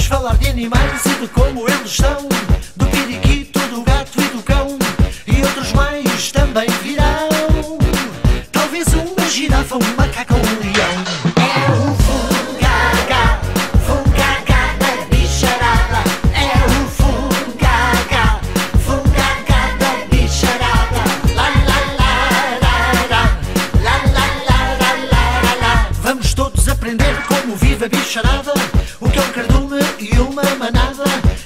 falar de animais e de como eles estão. Do periquito, do gato e do cão. E outros mais também virão. Talvez uma girafa, um macaco ou um leão. É o Fungaga, Fungaga da bicharada. É o Fungaga, Fungaga da bicharada. Lá, lá, lá, lá, lá. Lá, lá, lá, lá, lá, lá. Vamos todos aprender como vive a bicharada. E uma manada.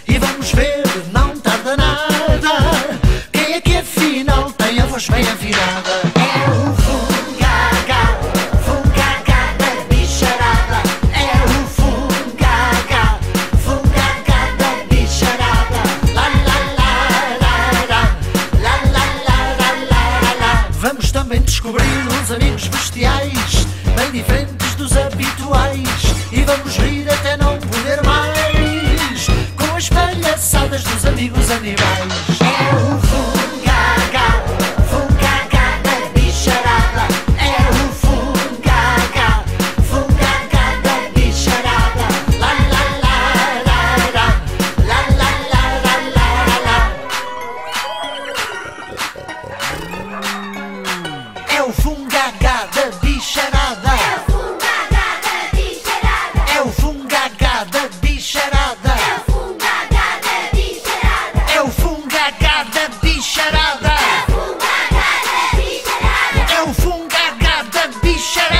E vamos ver, não tarda nada. Quem é que afinal tem a voz bem afinada? É o Fungaga, Fungaga da bicharada. É o Fungaga, Fungaga da bicharada. Lá, lá, lá, lá. Lá, lá, lá, lá, lá, lá. Vamos também descobrir uns amigos bestiais, bem diferentes dos habituais. E vamos rir até É é é fungada bicharada. É o fungada bicharada. É o fungada bicharada.